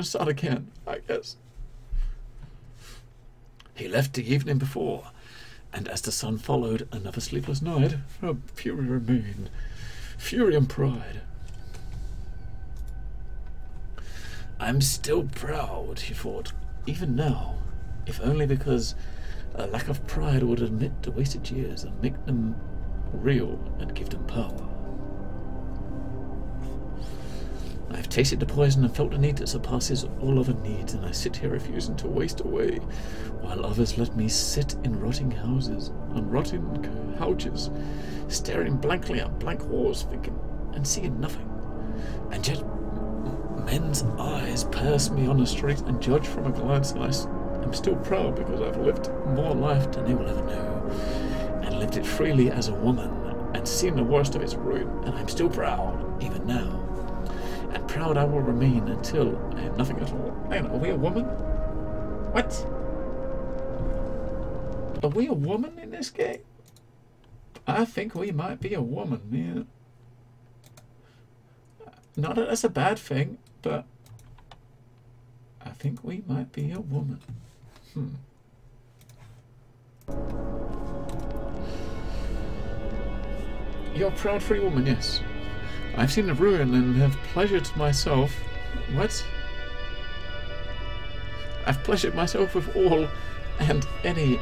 start again, I guess. He left the evening before, and as the sun followed another sleepless night, a fury remained. Fury and pride. I'm still proud, he thought, even now, if only because a lack of pride would admit the wasted years and make them real and give them power. I have tasted the poison and felt the need that surpasses all other needs, and I sit here refusing to waste away, while others let me sit in rotting houses, on rotting couches, staring blankly at blank walls, thinking and seeing nothing. And yet, men's eyes pass me on the street and judge from a glance, and I am still proud because I've lived more life than they will ever know, and lived it freely as a woman, and seen the worst of its ruin, and I'm still proud, even now proud I will remain until I am nothing at all. Hang are we a woman? What? Are we a woman in this game? I think we might be a woman, yeah. Not that that's a bad thing, but I think we might be a woman. Hmm. You're a proud free woman, yes. I've seen the ruin and have pleasured myself. What? I've pleasured myself with all and any.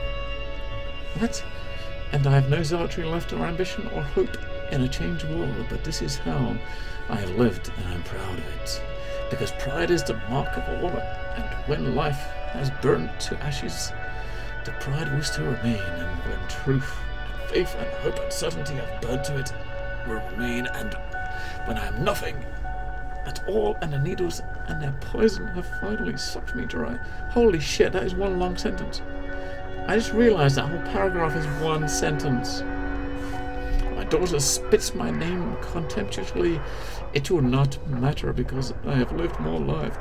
What? And I have no zealotry left or ambition or hope in a changed world, but this is how I have lived, and I'm proud of it. Because pride is the mark of a woman, and when life has burnt to ashes, the pride will still remain, and when truth and faith and hope and certainty have burnt to it, will remain, and when I am nothing at all, and the needles and their poison have finally sucked me dry. Holy shit, that is one long sentence. I just realized that whole paragraph is one sentence. My daughter spits my name contemptuously. It will not matter because I have lived more life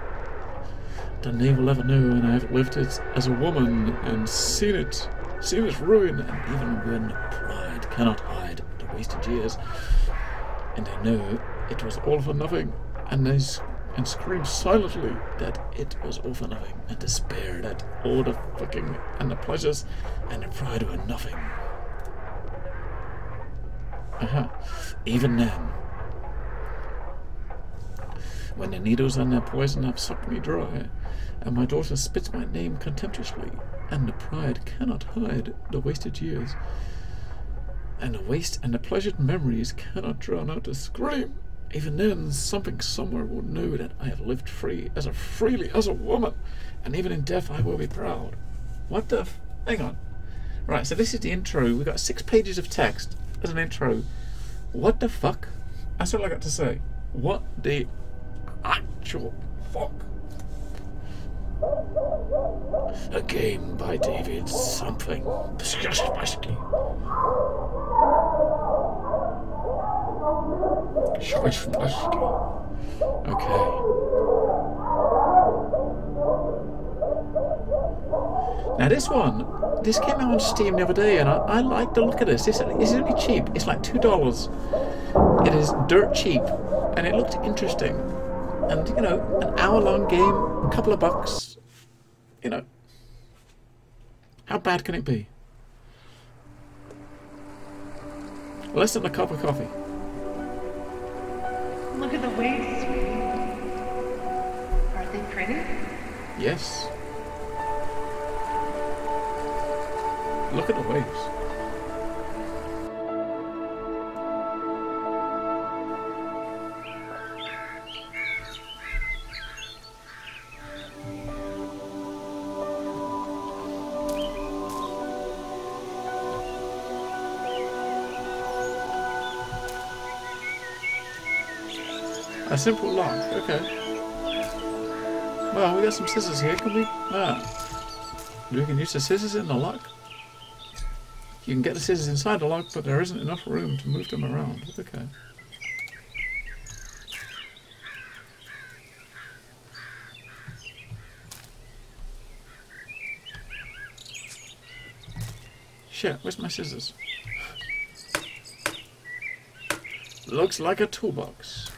than they will ever know, and I have lived it as a woman and seen it, seen its ruin, and even when pride cannot hide the wasted years, and I know it was all for nothing, and they and screamed silently that it was all for nothing, and despair that all the fucking and the pleasures and the pride were nothing. Uh-huh. Even then, when the needles and their poison have sucked me dry, and my daughter spits my name contemptuously, and the pride cannot hide the wasted years, and the waste and the pleasured memories cannot drown out the scream. Even then, something somewhere will know that I have lived free as a freely as a woman, and even in death I will be proud. What the? F hang on. Right, so this is the intro. We've got six pages of text as an intro. What the fuck? That's all I got to say. What the actual fuck? A game by David something. Disgusting. Okay. Now this one, this came out on Steam the other day, and I, I like the look of this. This, this is only cheap. It's like two dollars. It is dirt cheap, and it looked interesting. And you know, an hour-long game, a couple of bucks. You know, how bad can it be? Less than a cup of coffee. Look at the waves, sweetie. Are they pretty? Yes. Look at the waves. A simple lock, okay. Well, we got some scissors here, can we? Ah. We can use the scissors in the lock. You can get the scissors inside the lock, but there isn't enough room to move them around. Okay. Shit, where's my scissors? Looks like a toolbox.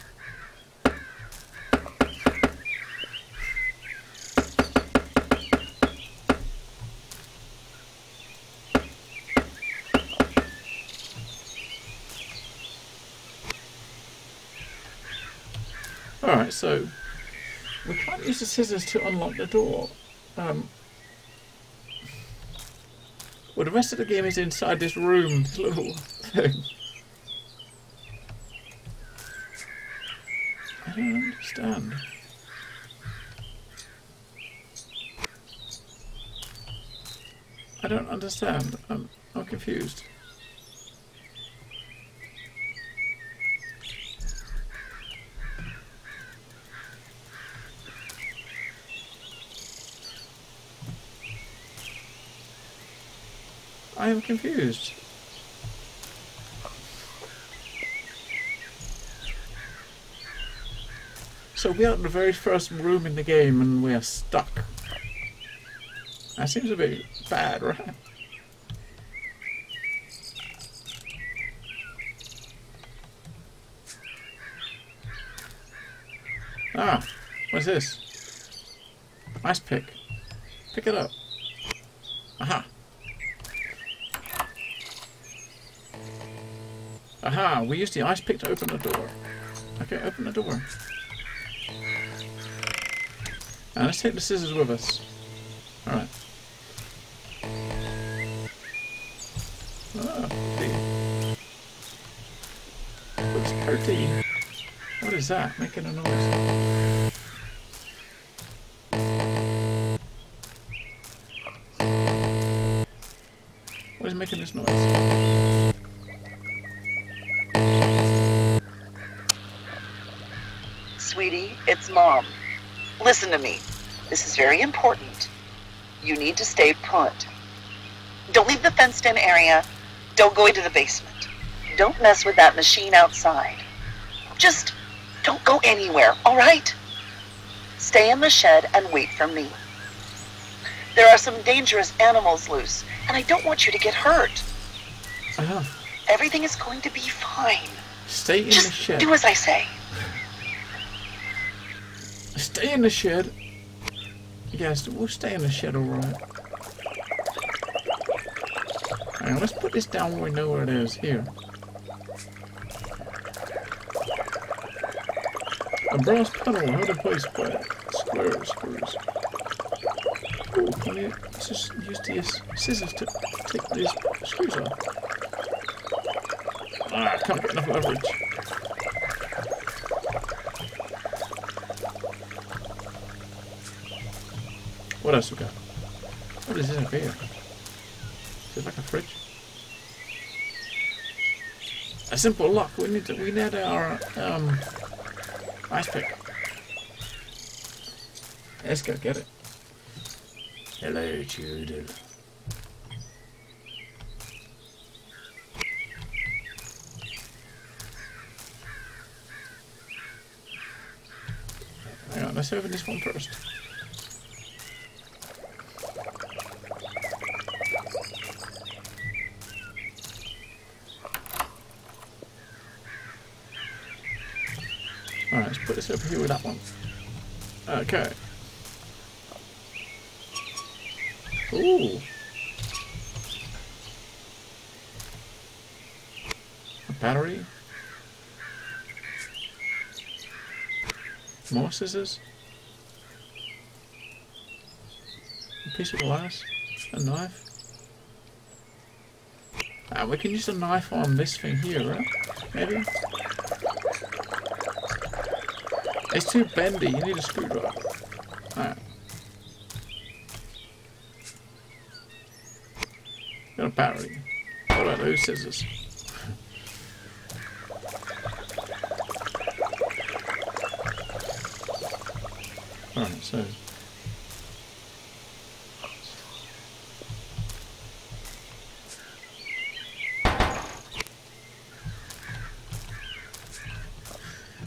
Alright, so we can't use the scissors to unlock the door. Um, well, the rest of the game is inside this room, this little thing. I don't understand. I don't understand. I'm, I'm confused. Am confused. So we are in the very first room in the game and we are stuck. That seems a bit bad, right? Ah, what's this? Ice pick. Pick it up. Aha. We used the ice pick to open the door. Okay, open the door. And let's take the scissors with us. Alright. Ah, pretty. Looks pretty. What is that? Making a noise. What is making this noise? It's mom. Listen to me. This is very important. You need to stay put. Don't leave the fenced in area. Don't go into the basement. Don't mess with that machine outside. Just don't go anywhere, all right? Stay in the shed and wait for me. There are some dangerous animals loose, and I don't want you to get hurt. Ah, Everything is going to be fine. stay in the Just shed. do as I say. Stay in the shed. Yes, we'll stay in the shed, alright. On, let's put this down where we know where it is. Here. A brass pedal in place by square screws. Ooh, can we just use these scissors to take these screws off? Ah, can't get enough leverage. What else we got? Is this up here? Is it like a fridge? A simple lock. We need to, we need our um ice pick. Let's go get it. Hello, Tudor. Hang on, let's open this one first. Alright, let's put this over here with that one. Okay. Ooh. A battery. More scissors. A piece of glass. A knife. Ah, we can use a knife on this thing here, right? Maybe? It's too bendy. You need a screwdriver. Alright. Got a battery. What about those scissors? Alright, so.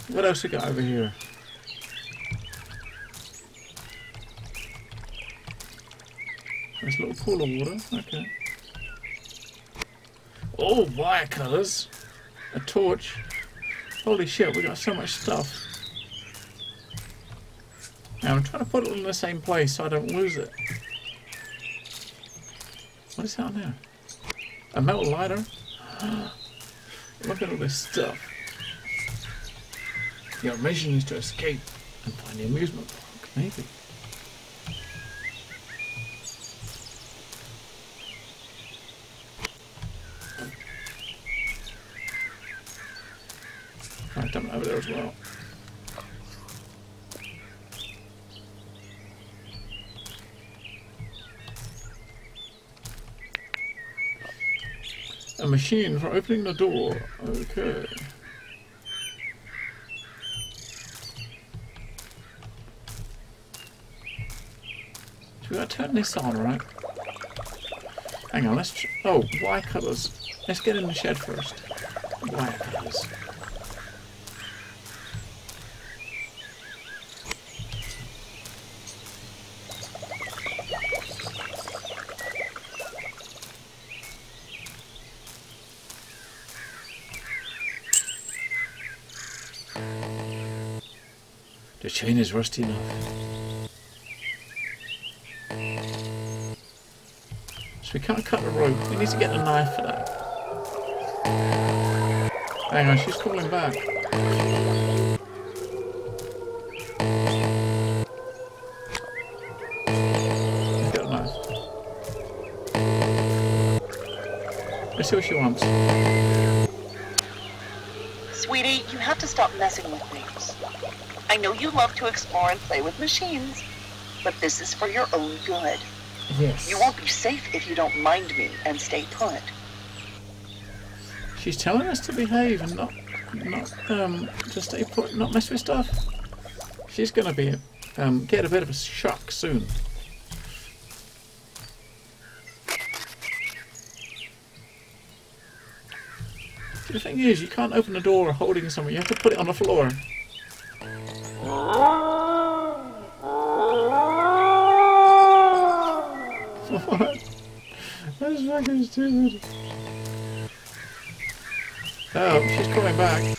What else we got over here? There's a little pool of water. Okay. Oh, wire cutters. A torch. Holy shit, we got so much stuff. Now I'm trying to put it in the same place so I don't lose it. What is that there? A metal lighter? Look at all this stuff. Your mission is to escape and find the amusement park, maybe. Right, dump it over there as well. A machine for opening the door. Okay. We gotta turn this on, right? Hang on, let's. Oh, wire cutters. Let's get in the shed first. Wire cutters. The chain is rusty enough. So we can't cut the rope. We need to get a knife for that. Hang on, she's calling back. Get a knife. Let's see what she wants. You have to stop messing with things. I know you love to explore and play with machines, but this is for your own good. Yes. You won't be safe if you don't mind me and stay put. She's telling us to behave and not, not um, to stay put, not mess with stuff. She's gonna be, um, get a bit of a shock soon. The thing is, you can't open the door holding something. You have to put it on the floor. what? That's fucking stupid. Oh, she's coming back.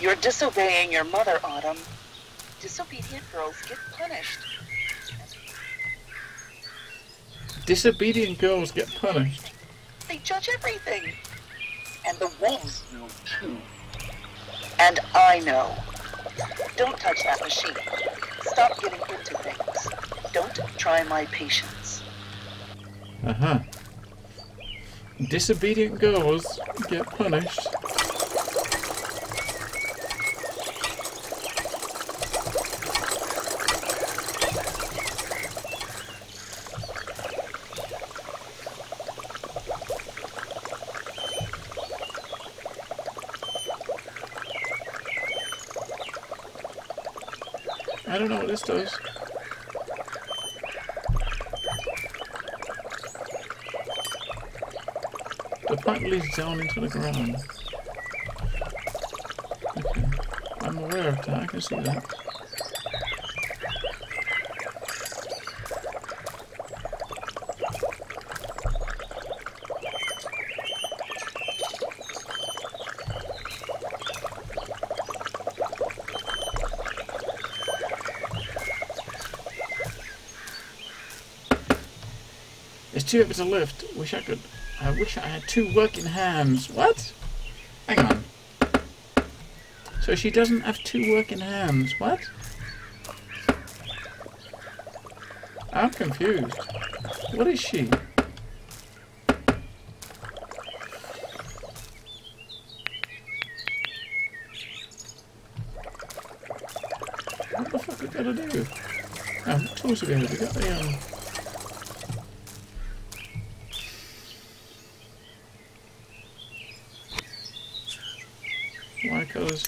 You're disobeying your mother, Autumn. Disobedient girls get punished. Disobedient girls get punished. They judge everything. And the wolves know too. And I know. Don't touch that machine. Stop getting into things. Don't try my patience. Uh huh. Disobedient girls get punished. I don't know what this does. The pipe leads down into the ground. Okay. I'm aware of that, I can see that. Too heavy to lift. Wish I could. I wish I had two working hands. What? Hang on. So she doesn't have two working hands. What? I'm confused. What is she? What the fuck we gotta do? Oh, what tools we got? We got the um.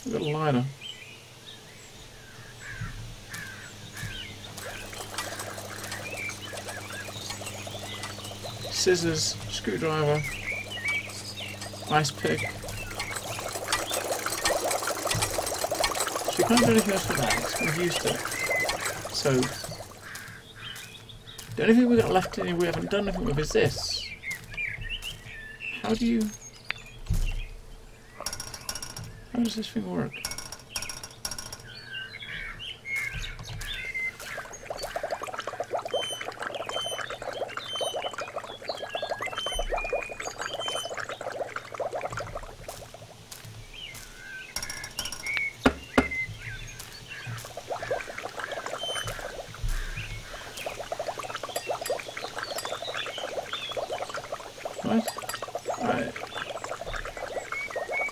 A lighter. Scissors, screwdriver, ice pick. So we can't do anything else with that. We've used it. So the only thing we've got left in we haven't done anything with is this. How do you how does this thing work?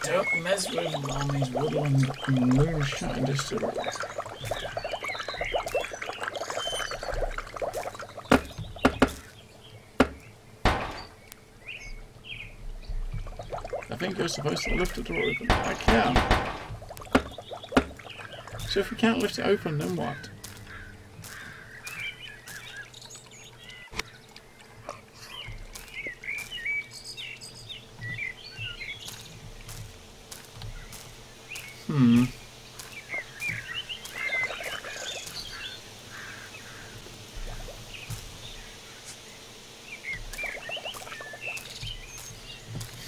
Don't mess with Mommy's woodland moonshine distillery. I think you're supposed to lift the door open. I can. So if we can't lift it open, then what? Hmm.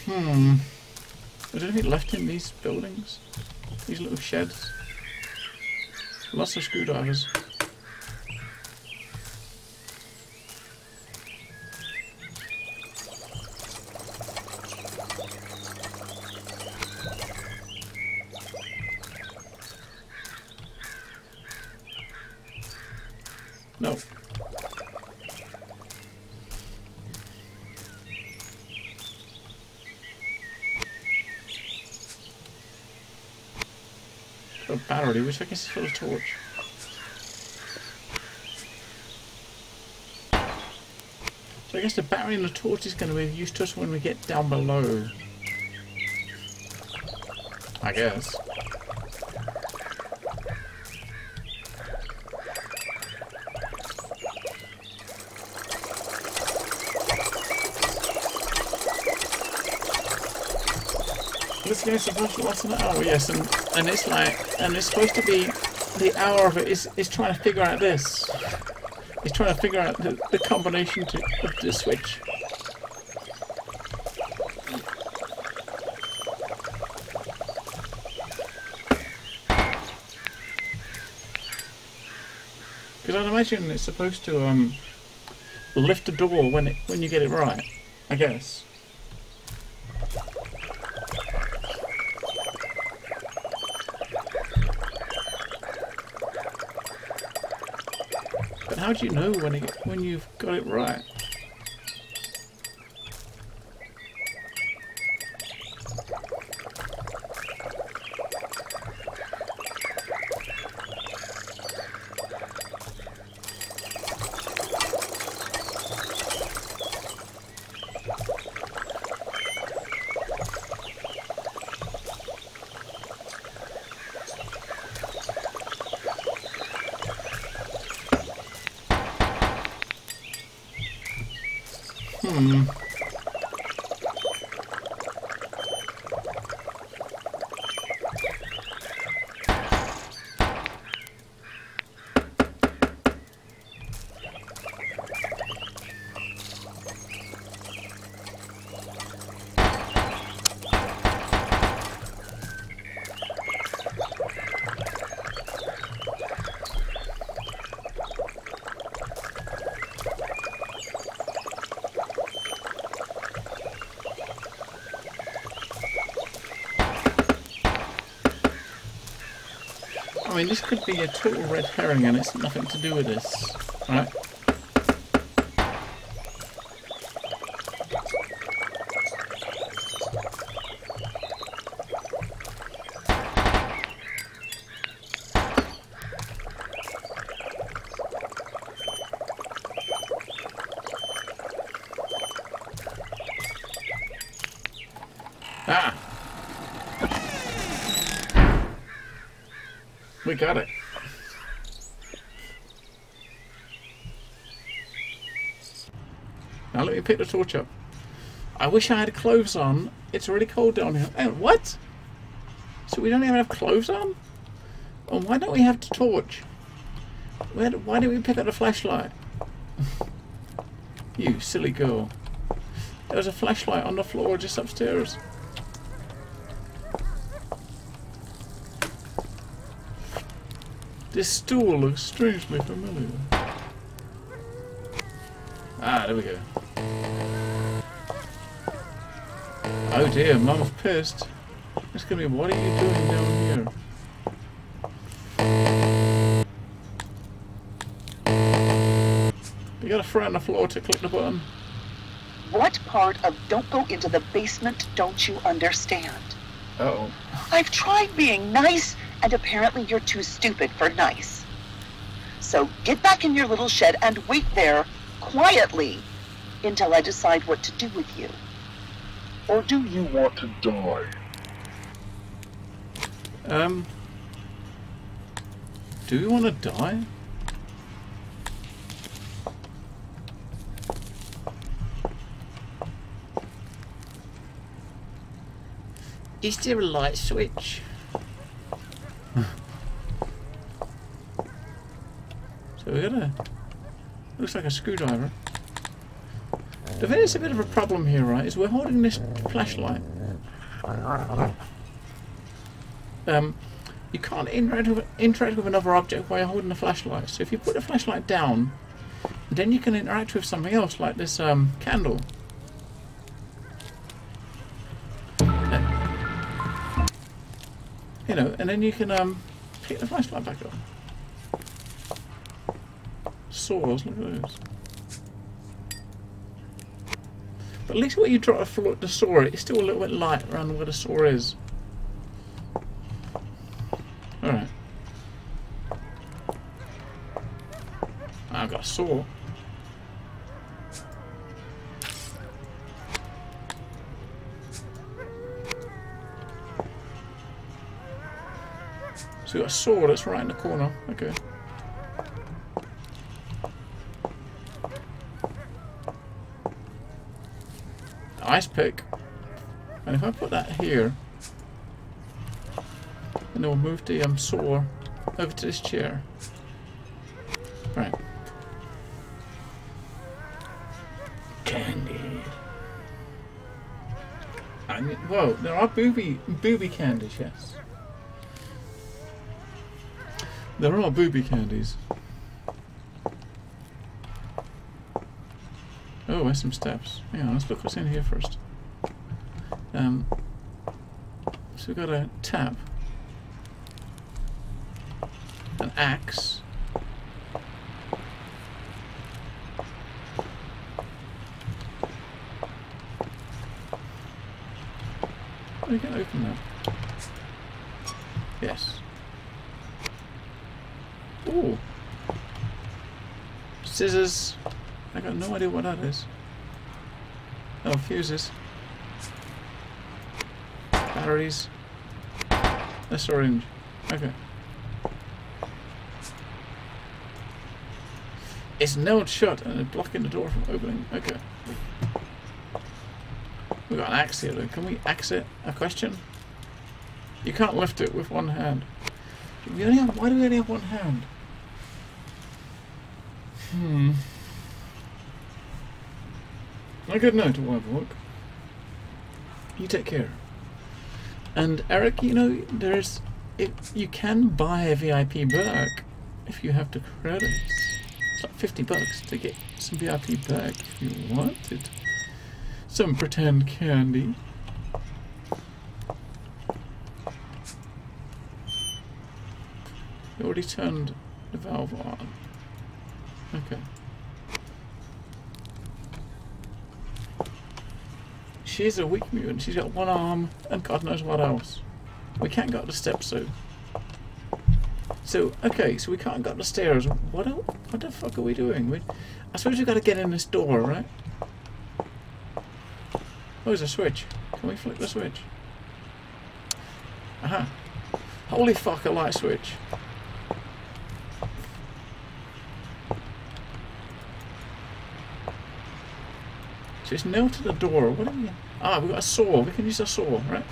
Hmm. Is there anything left in these buildings? These little sheds? Lots of screwdrivers. No. A which I guess is for the torch. So I guess the battery and the torch is going to be of use to us when we get down below. I guess. Game's supposed to last an hour, yes, and, and it's like, and it's supposed to be, the hour of it is, is trying to figure out this. It's trying to figure out the, the combination to, of the switch. Because I'd imagine it's supposed to um lift the door when it when you get it right. I guess. How do you know when it, when you've got it right? Hmm. I mean, this could be a total red herring and it's nothing to do with this, right? Ah! We got it. Now let me pick the torch up. I wish I had clothes on. It's really cold down here. Oh, what? So we don't even have clothes on? And why don't we have the torch? Where, why did we pick up the flashlight? you silly girl. There's a flashlight on the floor just upstairs. This stool looks strangely familiar. Ah, there we go. Oh dear, Mum's pissed. It's gonna be, what are you doing down here? You gotta throw on the floor to click the button. What part of don't go into the basement don't you understand? oh. I've tried being nice, and apparently you're too stupid for nice. So get back in your little shed and wait there, quietly, until I decide what to do with you. Or do you want to die? Um. Do we want to die? Is there a light switch? so we got a. Looks like a screwdriver. The thing is a bit of a problem here, right? Is we're holding this flashlight. Um, you can't interact with, interact with another object while you're holding the flashlight. So if you put the flashlight down, then you can interact with something else, like this um, candle. Uh, You know, and then you can um, pick the flashlight back up. Saws, look at those. But at least when you drop the saw, it's still a little bit light around where the saw is. Alright. I've got a saw. So we've got a saw that's right in the corner. Okay. Pick. And if I put that here, and we'll move the um, saw over to this chair. Right. Candy. Mean, whoa, there are booby booby candies, yes. There are booby candies. Oh, there's some steps. Yeah, let's look what's in here first. Um, so we've got a tap, an axe, you can open that. Yes. Ooh. Scissors. No idea what that is. Oh, fuses. Batteries. That's orange. Okay. It's nailed shut and blocking the door from opening. Okay. We've got an axe here. Can we axe it? A question? You can't lift it with one hand. We only have, why do we only have one hand? Hmm. Could know to work. You take care. And Eric, you know, there's it. You can buy a VIP perk if you have the credits. It's like fifty bucks to get some VIP perk if you wanted. Some pretend candy. You already turned the valve on. Okay. She's a weak mutant. She's got one arm and God knows what else. We can't go up the steps, so. So okay, so we can't go up the stairs. What? What the fuck are we doing? We, I suppose we've got to get in this door, right? Oh, there's a switch. Can we flick the switch? Aha! Holy fuck, a light switch. So it's nailed to the door. What are we? Ah, we've got a saw. We can use a saw, right?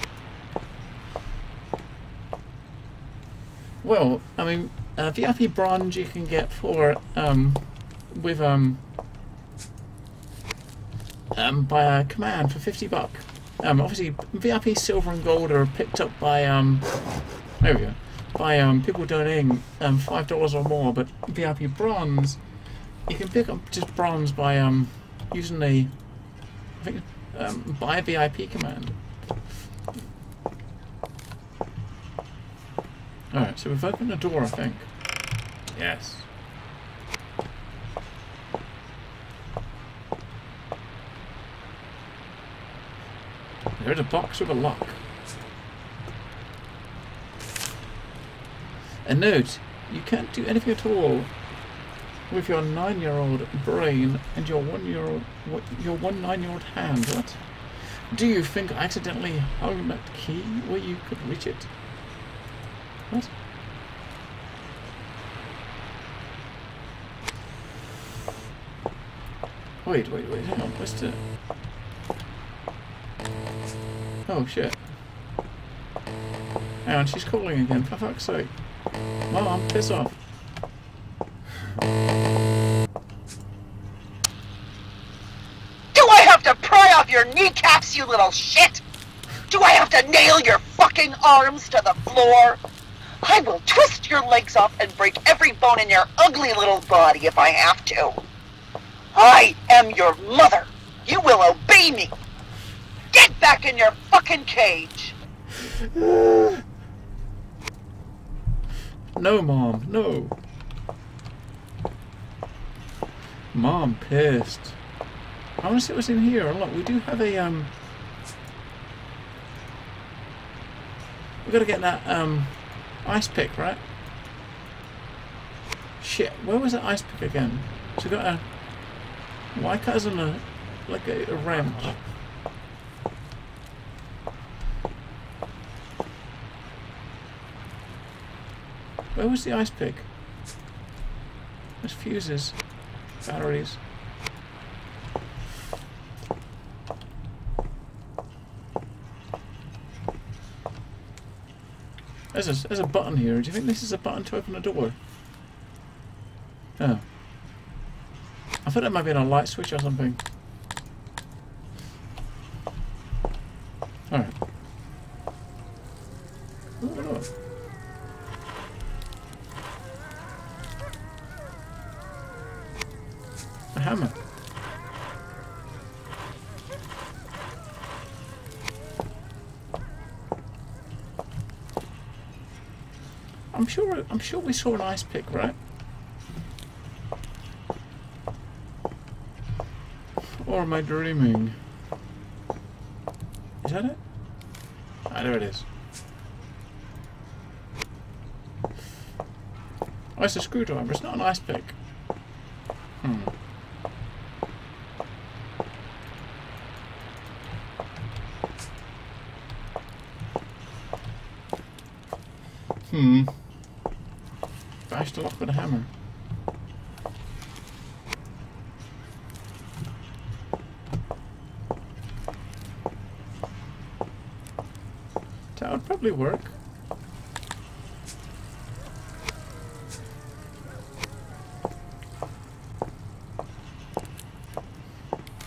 Well, I mean, uh, VIP bronze you can get for um, with um, um by a command for fifty buck. Um, obviously VIP silver and gold are picked up by um, there we go, by um people donating um five dollars or more. But VIP bronze, you can pick up just bronze by um using the um, buy VIP command. Alright, so we've opened a door, I think. Yes. There's a box with a lock. A note, you can't do anything at all with your nine-year-old brain and your one-year-old, your one nine-year-old hand. What? Do you think I accidentally hung that key where you could reach it? What? Wait, wait, wait, hang on, where's the... Oh shit. Hang on, she's calling again, for fuck's sake. Mom, piss off. Do I have to pry off your kneecaps, you little shit? Do I have to nail your fucking arms to the floor? I will twist your legs off and break every bone in your ugly little body if I have to. I am your mother. You will obey me. Get back in your fucking cage. No, Mom, no. Mom pissed. I want to see what's in here. Look, we do have a, um... we got to get that, um, ice pick, right? Shit, where was that ice pick again? So we got a... Why cut on a, like a, a wrench? Where was the ice pick? There's fuses, There's a, there's a button here. Do you think this is a button to open a door? Oh. I thought it might be a light switch or something. Alright. Ooh, look. A hammer. I'm sure. I'm sure we saw an ice pick, right? Or am I dreaming? Is that it? Ah, there it is. Oh, it's a screwdriver. It's not an ice pick. Hmm. Hmm. Bash the lock with a hammer. That would probably work.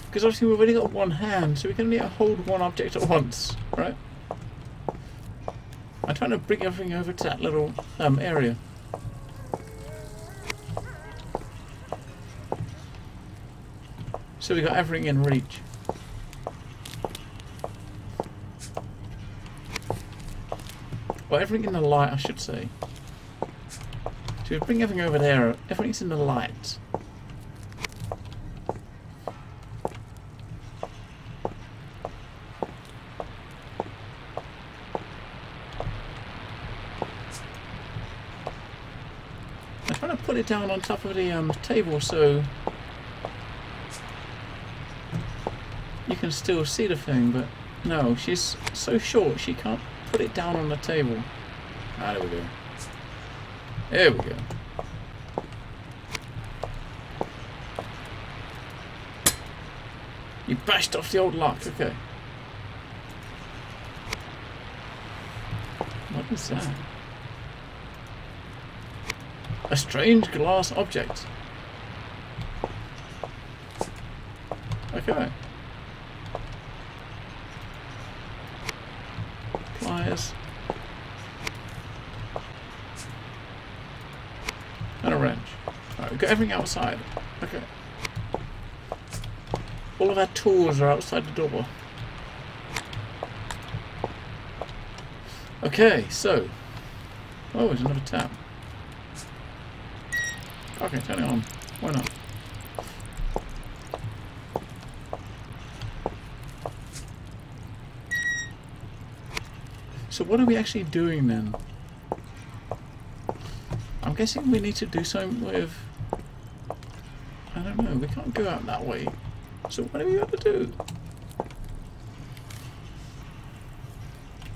Because obviously we've only got one hand, so we can only hold one object at once, right? I'm trying to bring everything over to that little um, area. So we got everything in reach. Well, everything in the light, I should say. We bring everything over there. Everything's in the light. I'm trying to put it down on top of the um, table so you can still see the thing, but no, she's so short she can't put it down on the table. Ah, there we go. There we go. You bashed off the old lock, okay. What is that? A strange glass object. Okay. Pliers. And a wrench. Alright, we've got outside. Okay. All of our tools are outside the door. Okay, so. Oh, there's another tap. Okay, turn it on. Why not? So what are we actually doing then? I'm guessing we need to do something with... We can't go out that way. So what are we going to do?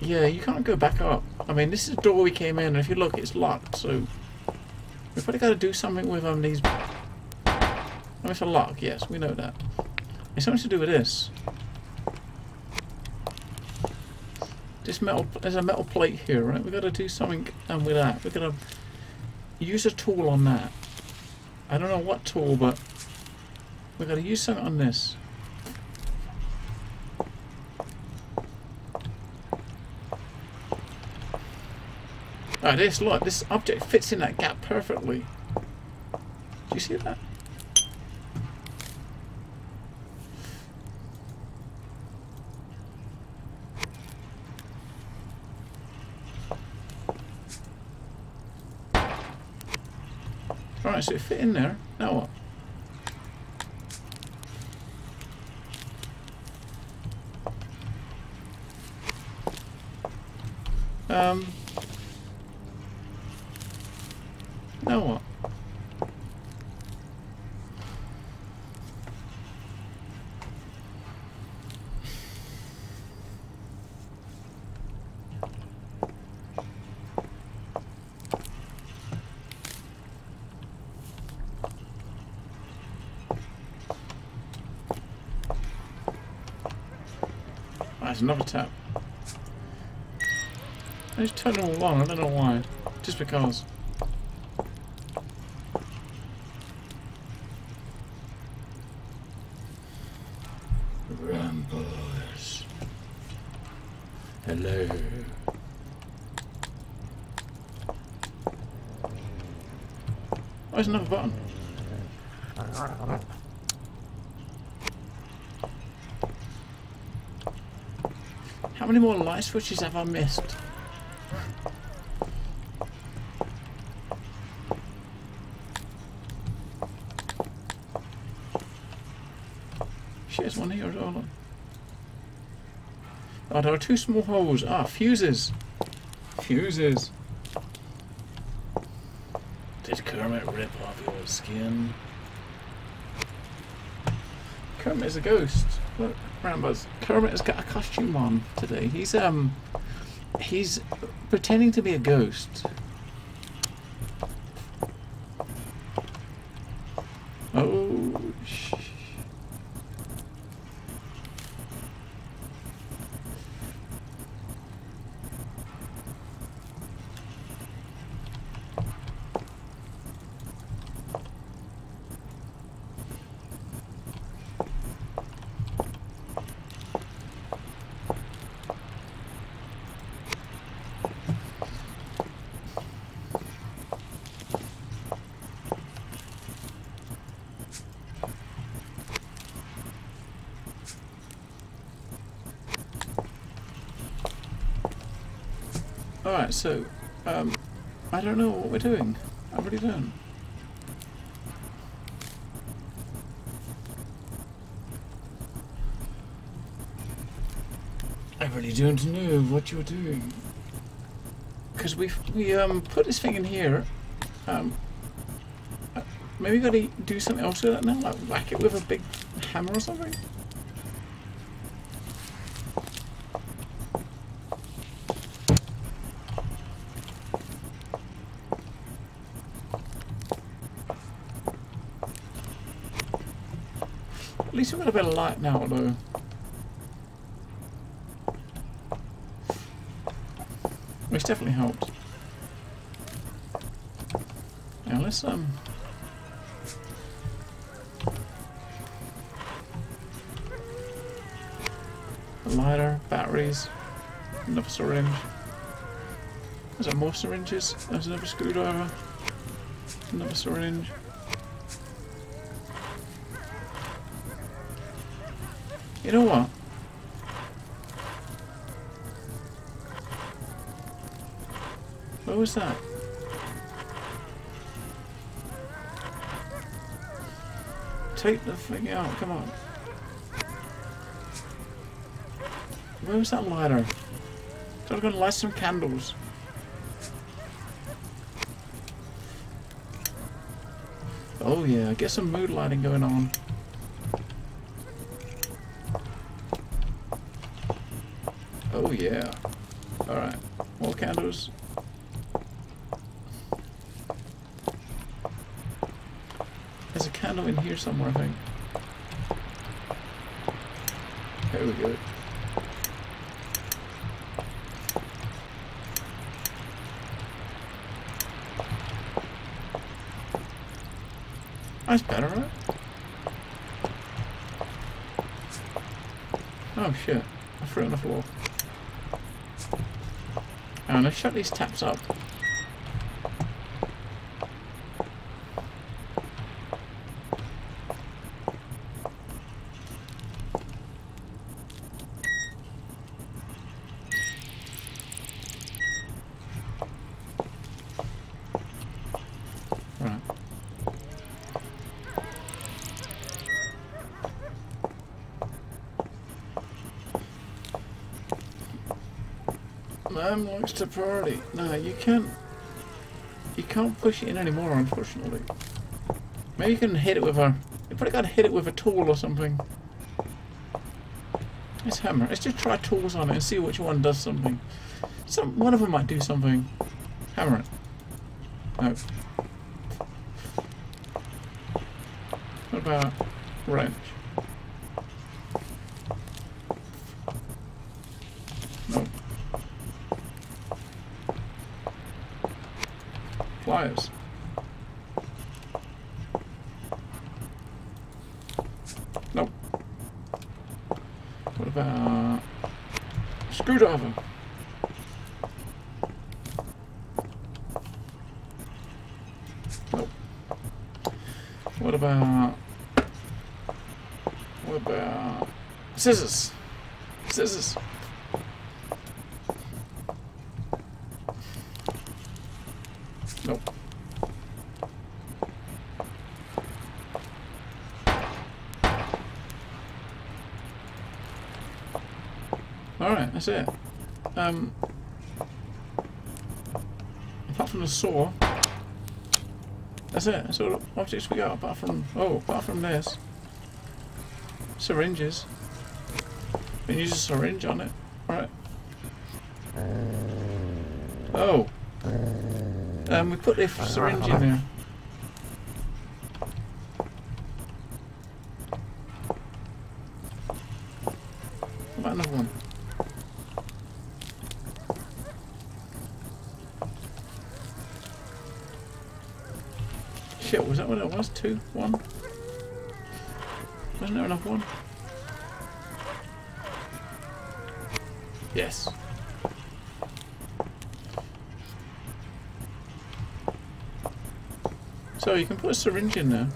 Yeah, you can't go back up. I mean, this is the door we came in, and if you look, it's locked, so... We've probably got to do something with um, these... Oh, it's a lock, yes, we know that. It's something to do with this. This metal, there's a metal plate here, right? We've got to do something um, with that. We're going to use a tool on that. I don't know what tool, but going to use something on this. Ah, this, look, this object fits in that gap perfectly. Do you see that? Alright, so it fit in there. Now what? Um. Now what? There's another tap. I just turned it all on, I don't know why. Just because. Rambles. Hello. Oh, there's another button. How many more light switches have I missed? There's one here as well. Oh, there are two small holes. Ah, fuses. Fuses. Did Kermit rip off your skin? Kermit is a ghost. Look, Rambus. Kermit has got a costume on today. He's um, he's pretending to be a ghost. Oh, sh- Alright, so, um, I don't know what we're doing. I really don't. I really don't know what you're doing. Because we we um put this thing in here. Um, uh, maybe got to do something else with it now, like whack it with a big hammer or something. A bit of light now, though. Which definitely helps. Now let's um. A lighter, batteries, another syringe. Is there more syringes? There's another screwdriver, another syringe. You know what? What was that? Take the thing out, come on. Where was that lighter? So I was gonna light some candles. Oh yeah, I get some mood lighting going on. Yeah. Alright. More candles. There's a candle in here somewhere, I think. There we go. That's better, right? Oh shit. I threw it on the floor. Hang on, let's shut these taps up. Right. Um, Man likes to party. No, you can't. You can't push it in anymore, unfortunately. Maybe you can hit it with a. You probably got to hit it with a tool or something. Let's hammer. Let's just try tools on it and see which one does something. Some one of them might do something. Hammer it. No. Pliers. Nope. What about screwdriver? Nope. What about what about? Scissors. That's it. Um, apart from the saw, that's it. That's all the objects we got, apart from, oh, apart from this. Syringes. We can use a syringe on it. Alright. Oh. Um, we put the syringe in there. What about another one? Shit, was that what it was? Two? One? Wasn't there enough one? Yes. So you can put a syringe in there.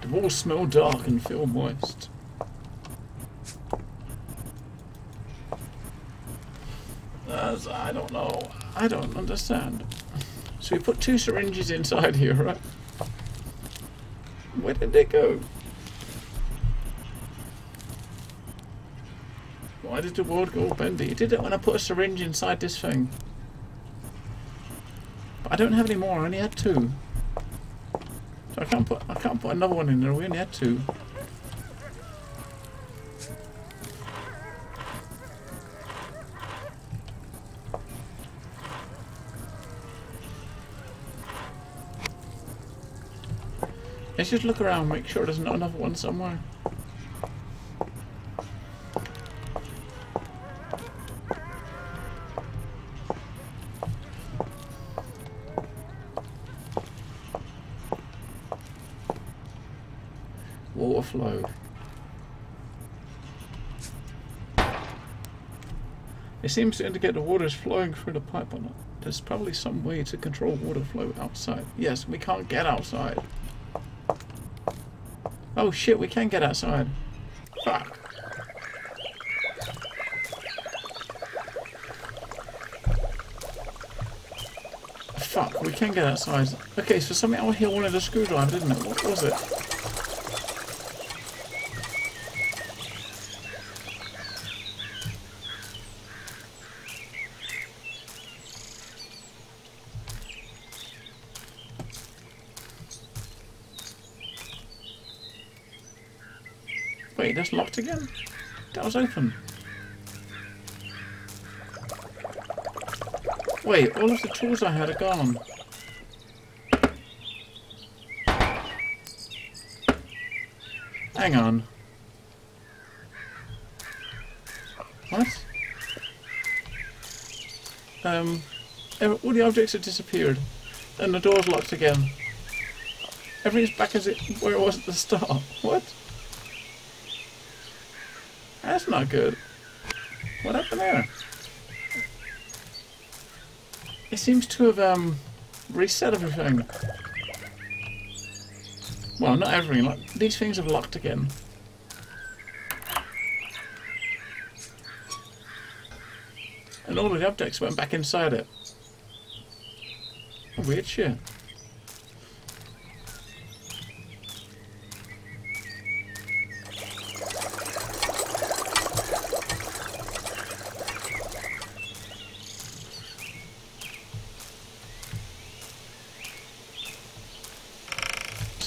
The walls smell dark and feel moist. As I don't know. I don't understand. So we put two syringes inside here, right? Where did they go? Why did the world go bendy? It did it when I put a syringe inside this thing. But I don't have any more, I only had two. So I can't put I can't put another one in there, we only had two. Let's just look around, make sure there's not another one somewhere. Water flow. It seems to indicate the water is flowing through the pipe or not. There's probably some way to control water flow outside. Yes, we can't get outside. Oh shit, we can get outside. Fuck. Fuck, we can get outside. Okay, so something out here wanted a screwdriver, didn't it? What was it? Locked again? That was open. Wait, all of the tools I had are gone. Hang on. What? Um, all the objects have disappeared, and the door's locked again. Everything's back as it where it was at the start. What? Not good. What happened there? It seems to have um reset everything. Well, not everything. Like these things have locked again. And all the objects went back inside it. Weird shit.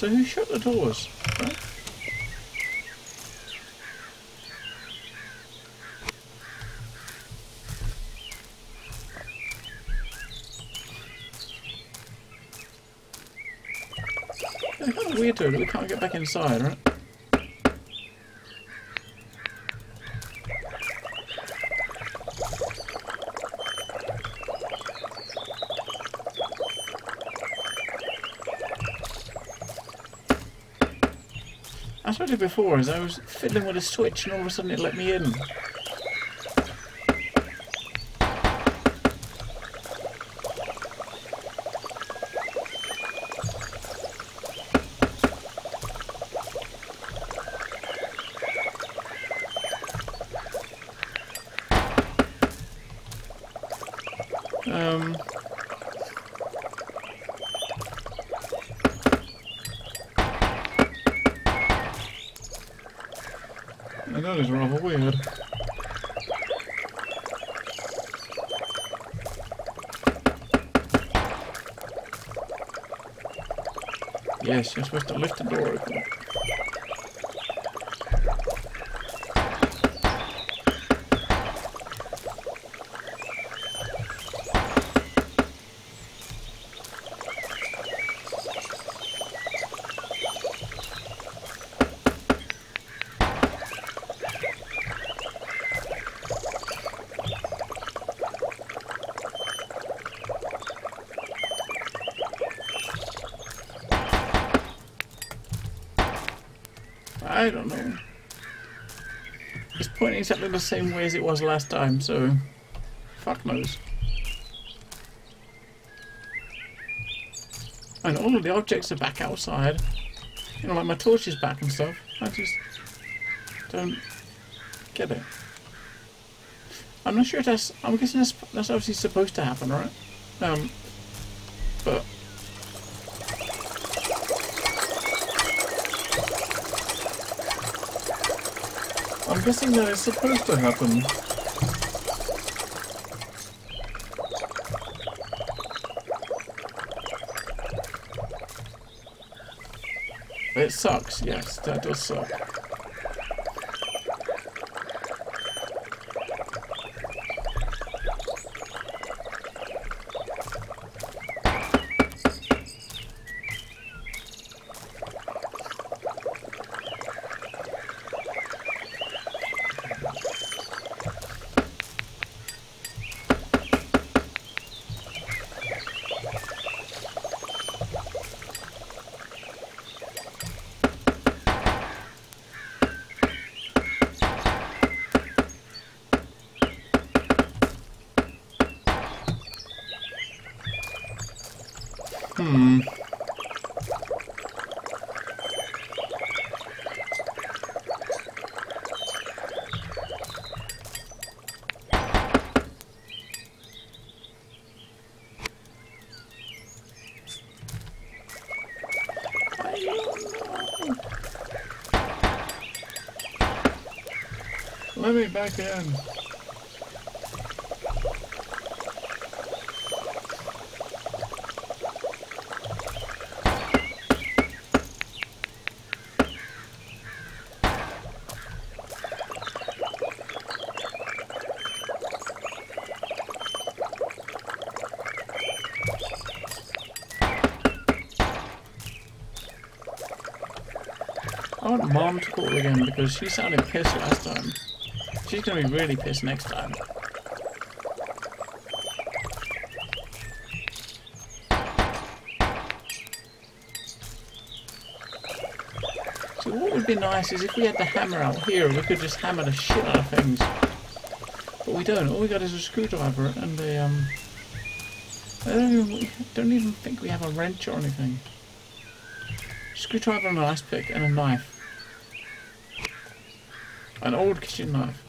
So who shut the doors? Right? Yeah, kind of weird we can't get back inside, right? I did before, is I was fiddling with a switch and all of a sudden it let me in. Um, and that is rather weird. Yes, you're supposed to lift the door open. I don't know. It's pointing exactly the same way as it was last time, so fuck knows. And all of the objects are back outside. You know, like my torch is back and stuff. I just don't get it. I'm not sure if that's. I'm guessing that's, that's obviously supposed to happen, right? Um, but guessing that it's supposed to happen. It sucks, yes, that does suck. back in. I want mom to call again because she sounded pissed last time. She's gonna be really pissed next time. So what would be nice is if we had the hammer out here, we could just hammer the shit out of things. But we don't. All we got is a screwdriver and a um. I don't even, we don't even think we have a wrench or anything. Screwdriver and an ice pick and a knife. An old kitchen knife.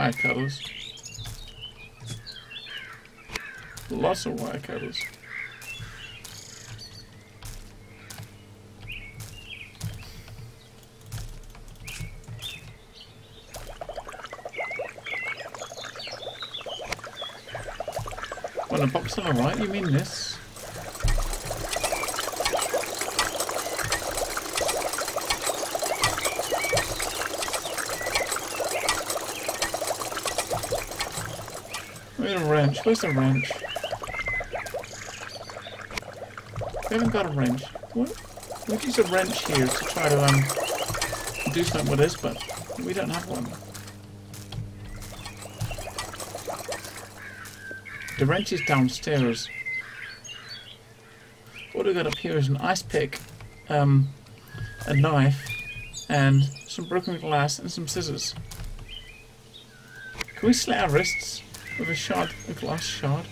Cutters. Lots of wire cutters. Well, a box on the right, you mean this? We need a wrench. Where's the wrench? We haven't got a wrench. We'd use a wrench here to try to um do something with this, but we don't have one. The wrench is downstairs. What we got up here is an ice pick, um, a knife, and some broken glass and some scissors. Can we slit our wrists with a shard, a glass shard?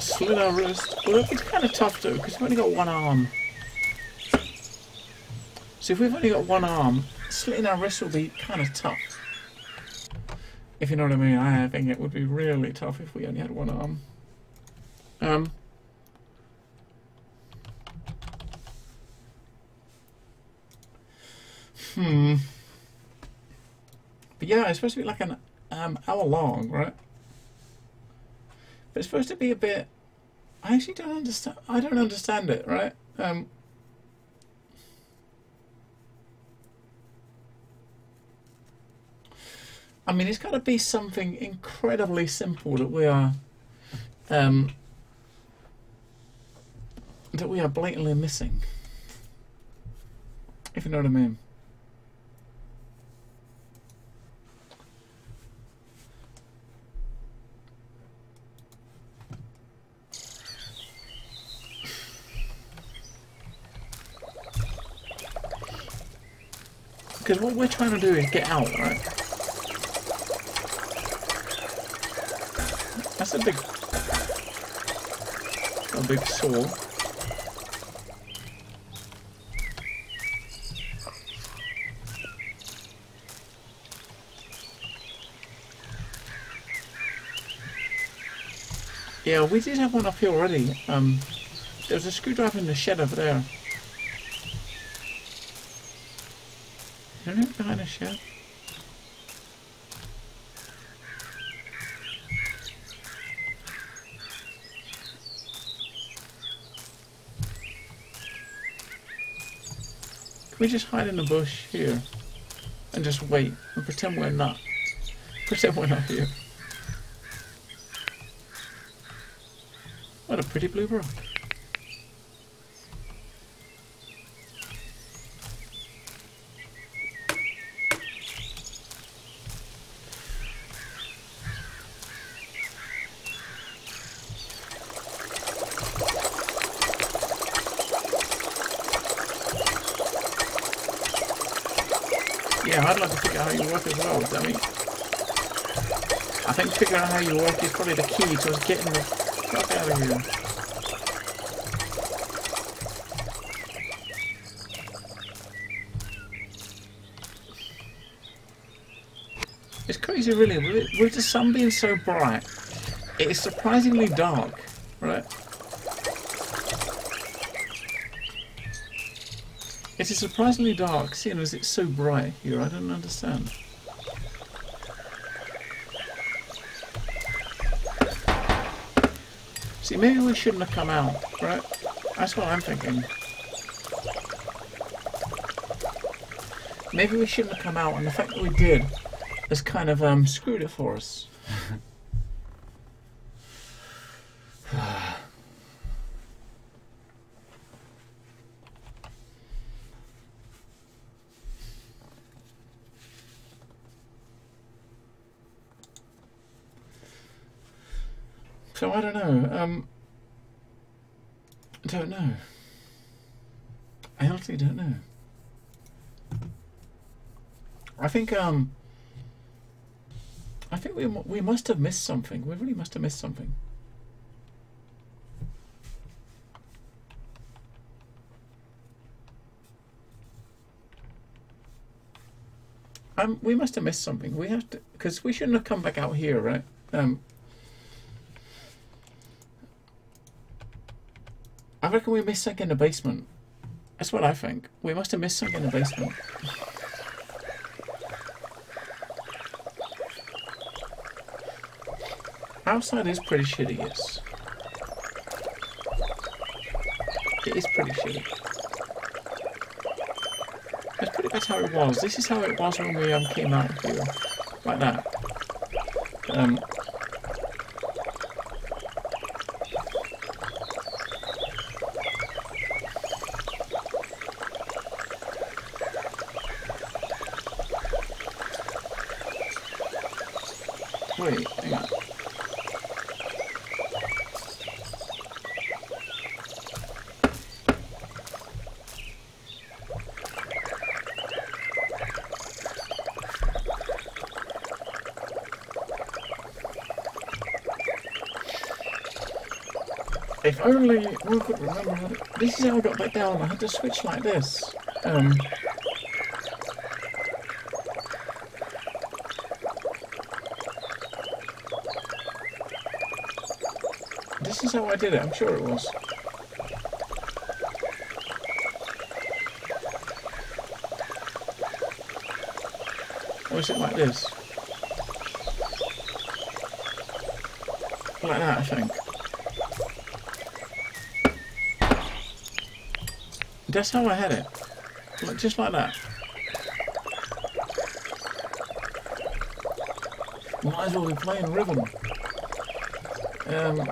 Slit our wrist. Well, it's kind of tough though, because we've only got one arm. So if we've only got one arm, slitting our wrist will be kind of tough. If you know what I mean, I think it would be really tough if we only had one arm. Um. Hmm. But yeah, it's supposed to be like an um, hour long, right? But it's supposed to be a bit. I actually don't understand. I don't understand it, right? Um, I mean, it's got to be something incredibly simple that we are, um, that we are blatantly missing. If you know what I mean. Because what we're trying to do is get out, right? That's a big, a big saw. Yeah, we did have one up here already. Um, there was a screwdriver in the shed over there. Isn't it Can we just hide in the bush here and just wait and pretend we're not? Pretend we're not here. What a pretty blue rock. Yeah, I'd like to figure out how you work as well, dummy. I think figuring out how you work is probably the key to us getting the fuck out of here. It's crazy, really. With, with the sun being so bright, it is surprisingly dark, right? It is surprisingly dark, seeing as it's so bright here. I don't understand. See, maybe we shouldn't have come out, right? That's what I'm thinking. Maybe we shouldn't have come out, and the fact that we did has kind of um, screwed it for us. So I don't know. Um, I don't know. I honestly don't know. I think um I think we we must have missed something. We really must have missed something. Um, we must have missed something. We have to because we shouldn't have come back out here, right? Um, I reckon we missed something in the basement. That's what I think. We must have missed something in the basement. Outside is pretty shitty, yes. It is pretty shitty. That's pretty much how it was. This is how it was when we um, came out here. Like that. Um, wait, hang on. If only one could remember how to... This is how I got back down. I had to switch like this. Um... Is how I did it. I'm sure it was. Or is it like this? Like that, I think. That's how I had it. Like, just like that. Might as well be playing rhythm. Um,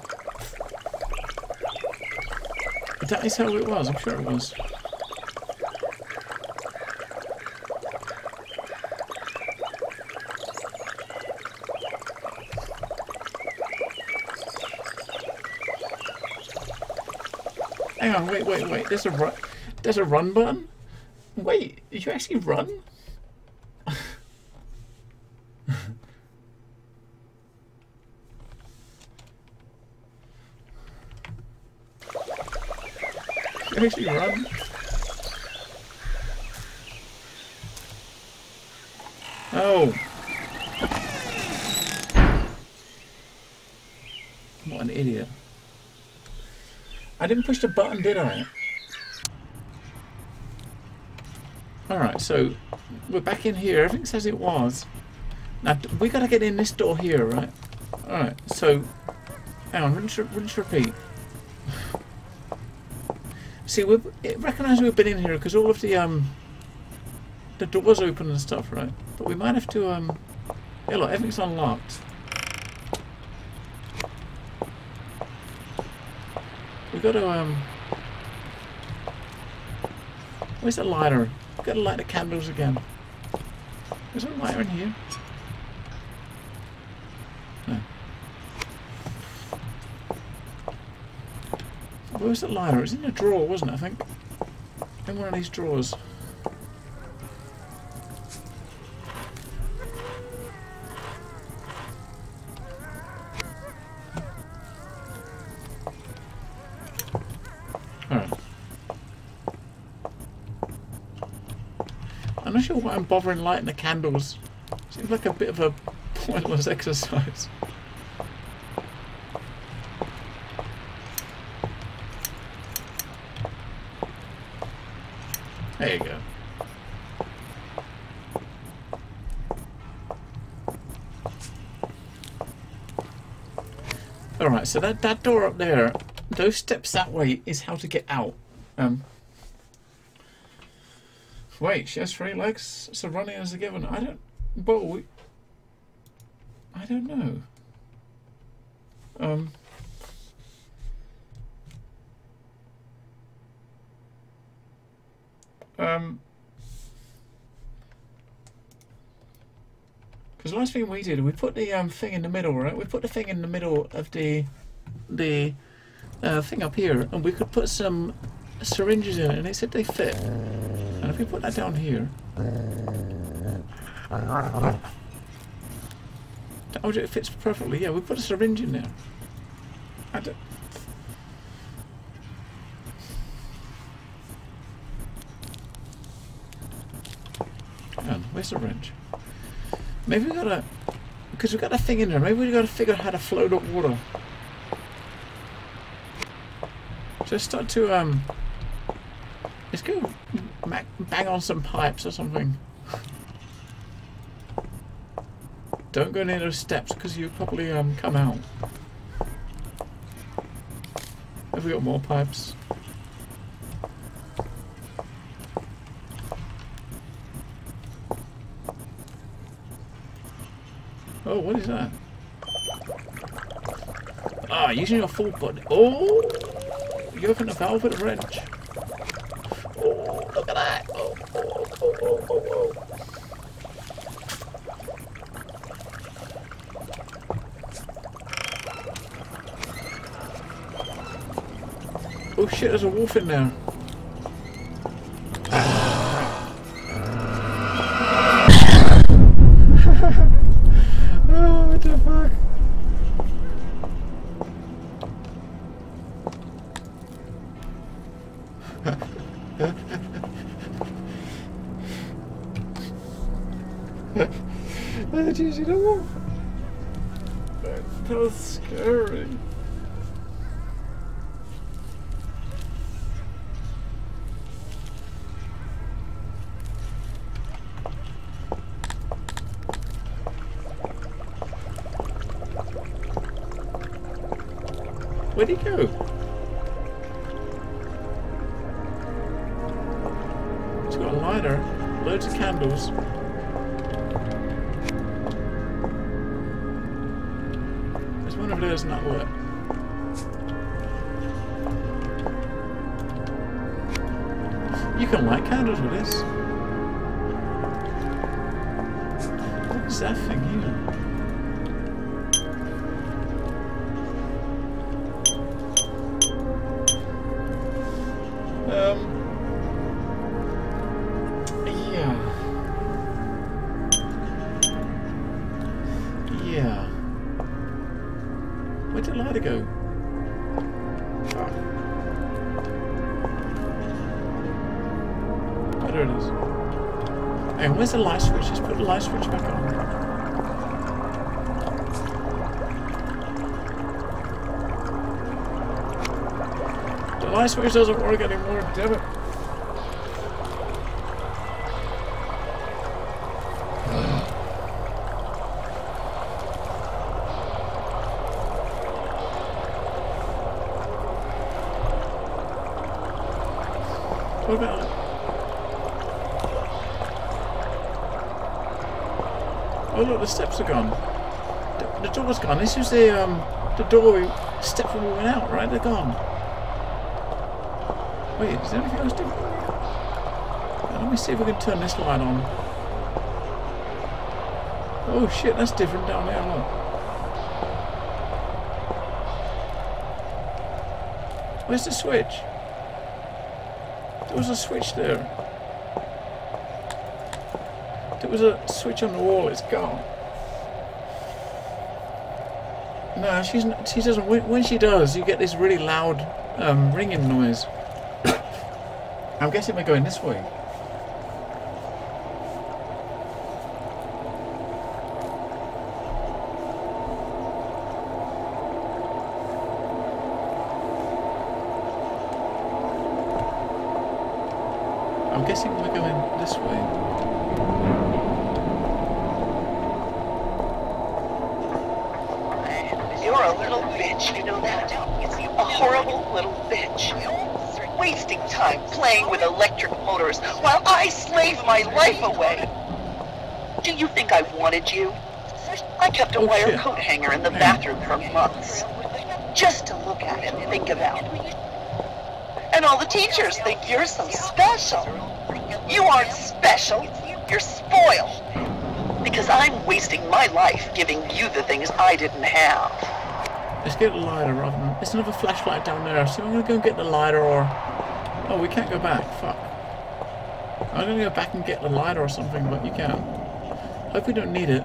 that is how it was, I'm sure it was. Hang on, wait, wait, wait. There's a run. There's a run button. Wait, did you actually run? You actually run? Oh. What an idiot. I didn't push the button, did I? Alright, so we're back in here. Everything says it was. Now, we gotta get in this door here, right? Alright, so... Hang on, rinse, rinse repeat. See, we recognise we've been in here because all of the, um... The doors open and stuff, right? But we might have to, um... Yeah, look, everything's unlocked. We gotta, um... Where's the lighter? Gotta light the candles again. Is there a lighter in here? Where's the lighter? It's in a drawer, wasn't it, I think? In one of these drawers. Alright. I'm not sure why I'm bothering lighting the candles. Seems like a bit of a pointless exercise. There you go. Alright, so that, that door up there, those steps that way is how to get out. Um, Wait, she has three legs, so running is a given. I don't. But we. I don't know. Um. Um. Because the last thing we did, we put the um, thing in the middle, right? We put the thing in the middle of the the uh, thing up here, and we could put some syringes in it, and they said they fit. And if we put that down here, oh, it fits perfectly. Yeah, we put a syringe in there. I don't. And where's the wrench? Maybe we gotta, because we've got a thing in there. Maybe we gotta figure out how to float up water. Just start to um. Let's go bang on some pipes or something. Don't go near those steps because you'll probably um come out. Have we got more pipes? Oh, what is that? Ah, using your full body. Oh! You open a a wrench. Oh, look at that! Oh, oh, oh, oh, oh, oh. Oh shit, there's a wolf in there. Where'd he go? Where did Lida go? Oh, there it is. And where's the light switch? Just put the light switch back on. The light switch doesn't work anymore, damn it. What about it? Oh look, the steps are gone. The, the door's gone. This is the um the door we steps when we went out, right? They're gone. Wait, is there anything else different? Let me see if we can turn this light on. Oh shit, that's different down there, look. Where's the switch? There was a switch there. There was a switch on the wall, it's gone. No, she's not, she doesn't. When, she does, you get this really loud um, ringing noise. I'm guessing we're going this way. I'm guessing we're going this way. You're a little bitch, you know that? A horrible little bitch. wasting time playing with electric motors while I slave my life away. Do you think I wanted you? I kept a Oh, wire shit. coat hanger in the on. bathroom for months. Just to look at it and think about. And all the teachers think you're so special. You aren't special. You're spoiled. Because I'm wasting my life giving you the things I didn't have. Let's get a lighter rather than. There's another flashlight down there, so I'm gonna go and get the lighter or. Oh, we can't go back. Fuck. I'm gonna go back and get the lighter or something, but you can't. I hope we don't need it.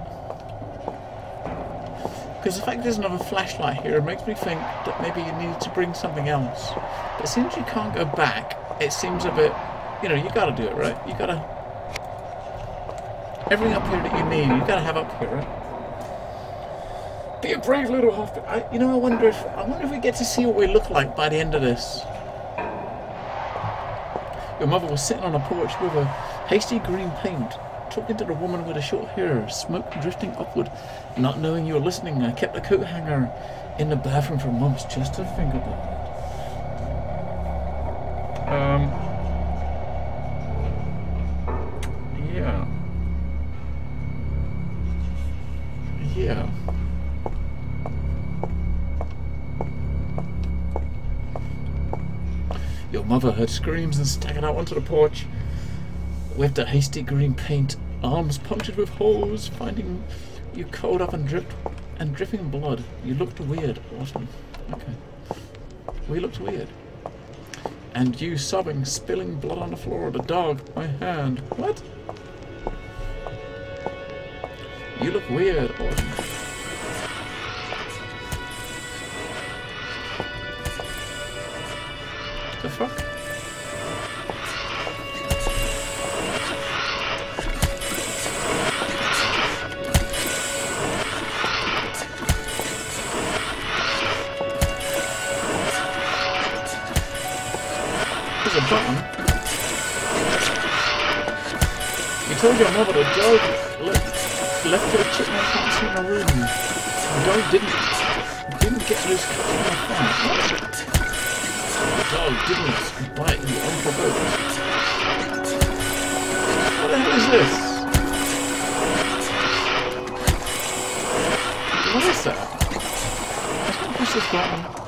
Because the fact there's another flashlight here makes me think that maybe you need to bring something else. But since you can't go back, it seems a bit. You know, you gotta do it, right? You gotta. Everything up here that you need, you gotta have up here, right? Be a brave little hospital. I, you know, I wonder if I wonder if we get to see what we look like by the end of this. Your mother was sitting on a porch with a hasty green paint, talking to the woman with the short hair, smoke drifting upward. Not knowing you were listening, I kept the coat hanger in the bathroom for months just to think about it. Um. Yeah. Yeah. Your mother heard screams and staggered out onto the porch with the hasty green paint, arms punctured with holes, finding you coiled up and dripped and dripping blood. You looked weird, Autumn. Okay. We looked weird. And you sobbing, spilling blood on the floor, the dog, my hand. What? You look weird, Autumn. The fuck? A button. You told your mother the dog left, left her chipmunk house in the room. The dog didn't didn't get loose cuts from the fight. The dog didn't bite you unprovoked. What the hell is this? What is that? I can't push this button.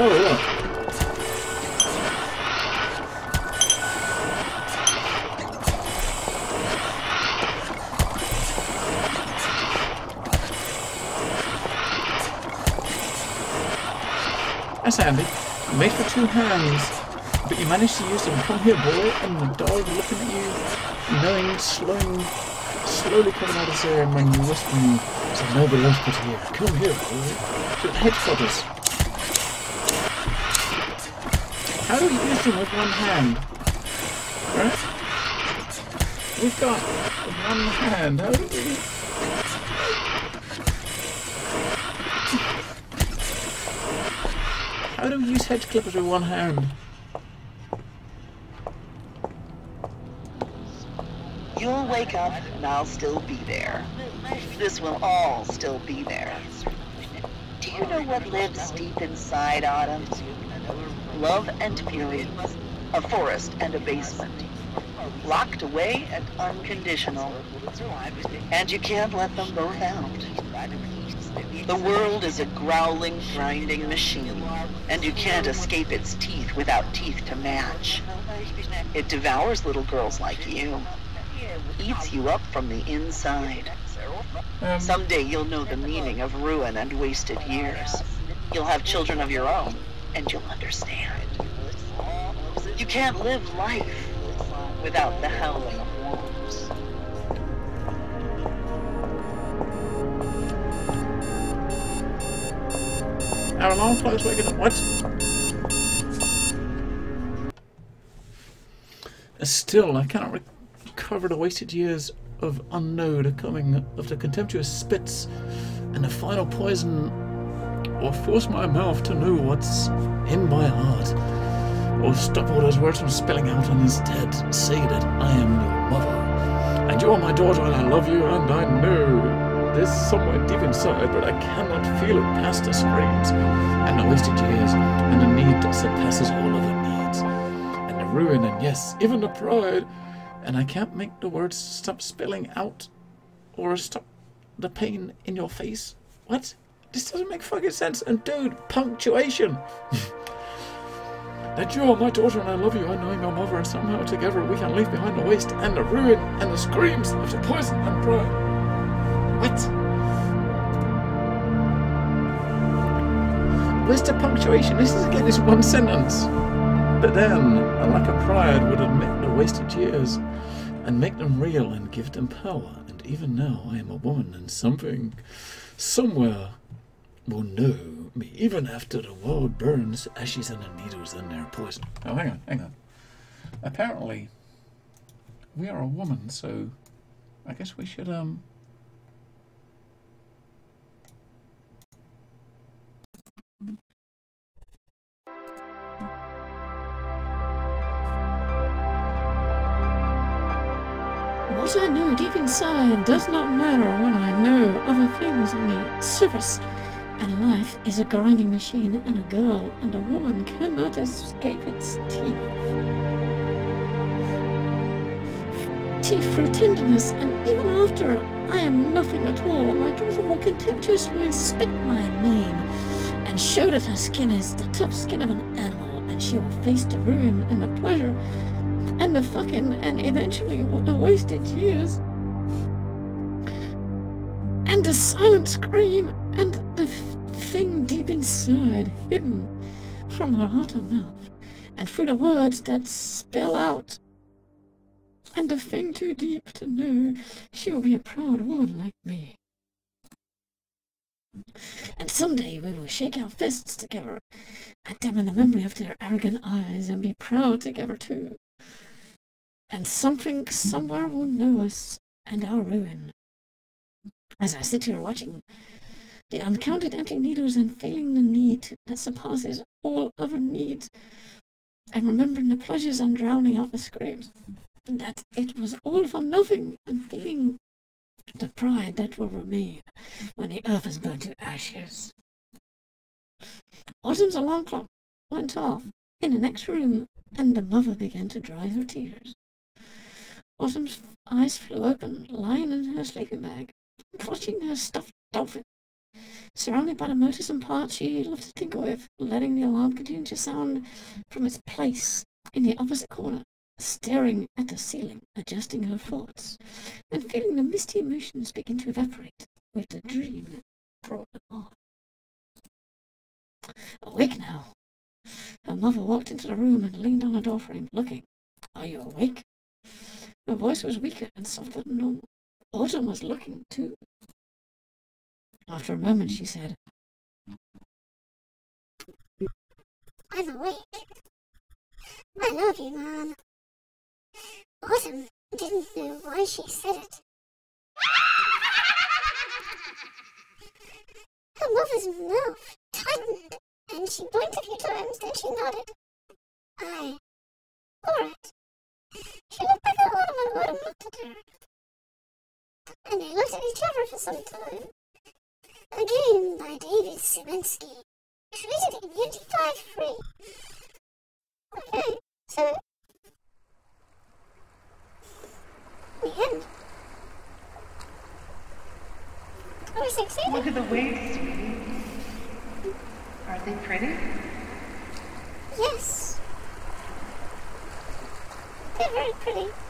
Oh, look. That's handy. Make for two hands, but you managed to use them. Come here, boy. And the dog looking at you, knowing, slowing, slowly coming out of his and when you whispering, so nobody else could hear. Come here, boy. The headquarters. How do we use them with one hand? Right? We've got one hand. How do we? How do we use hedge clippers with one hand? You'll wake up and I'll still be there. This will all still be there. Do you know what lives deep inside Autumn? Love and fury. A forest and a basement. Locked away and unconditional. And you can't let them both out. The world is a growling, grinding machine, and you can't escape its teeth without teeth to match. It devours little girls like you, eats you up from the inside. Um, Someday you'll know the meaning of ruin and wasted years. You'll have children of your own, and you'll understand. You can't live life without the howling of wolves. Our alarm clock's waking up. What? Uh, still, I cannot recover the wasted years of unknown, the coming of the contemptuous spits and the final poison, or force my mouth to know what's in my heart, or stop all those words from spilling out and instead say that I am your mother, and you are my daughter, and I love you, and I know it is somewhere deep inside, but I cannot feel it past the screams and the wasted years and the need that surpasses all other needs. And the ruin and yes, even the pride. And I can't make the words stop spilling out or stop the pain in your face. What? This doesn't make fucking sense. And dude, punctuation. that you are my daughter and I love you. I know your mother, and somehow together we can leave behind the waste and the ruin and the screams of the poison and pride. What? Where's the punctuation? This is again this one sentence. But then, a lack of pride would admit the wasted years and make them real and give them power. And even now, I am a woman, and something, somewhere, will know me, even after the world burns, ashes and the needles in their poison. Oh, hang on, hang on. Apparently, we are a woman, so I guess we should, um, What I know deep inside does not matter when I know other things on the surface. And life is a grinding machine, and a girl and a woman cannot escape its teeth. Teeth for tenderness, and even after I am nothing at all, my daughter will contemptuously spit my name and show that her skin is the tough skin of an animal, and she will face the ruin and the pleasure and the fucking and eventually the wasted years. And the silent scream and the thing deep inside hidden from her heart and mouth. And through the words that spell out and the thing too deep to know she will be a proud woman like me. And someday we will shake our fists together them in the memory of their arrogant eyes and be proud together too and something somewhere will know us and our ruin. As I sit here watching the uncounted empty needles and feeling the need that surpasses all other needs, and remembering the pleasures and drowning out the screams, and that it was all for nothing, and feeling the pride that will remain when the earth is burned to ashes. Autumn's alarm clock went off in the next room, and the mother began to dry her tears. Autumn's eyes flew open, lying in her sleeping bag, clutching her stuffed dolphin. Surrounded by the motors and parts she loved to tinker with, letting the alarm continue to sound from its place in the opposite corner, staring at the ceiling, adjusting her thoughts, and feeling the misty emotions begin to evaporate with the dream that brought them on. Awake now. Her mother walked into the room and leaned on the doorframe, looking. Are you awake? Her voice was weaker and softer than normal. Autumn was looking, too. After a moment, she said, I'm awake. I love you, Mom. Autumn didn't know why she said it. Her mother's mouth tightened, and she blinked a few times, then she nodded. I. Alright. She Autumn looked at her. And they looked at each other for some time. A Dream by David Szymanski. Rated Immunity 5 free. Okay, so... The end. Was excited. Look at the waves, sweetie. Are they pretty? Yes. They're very pretty.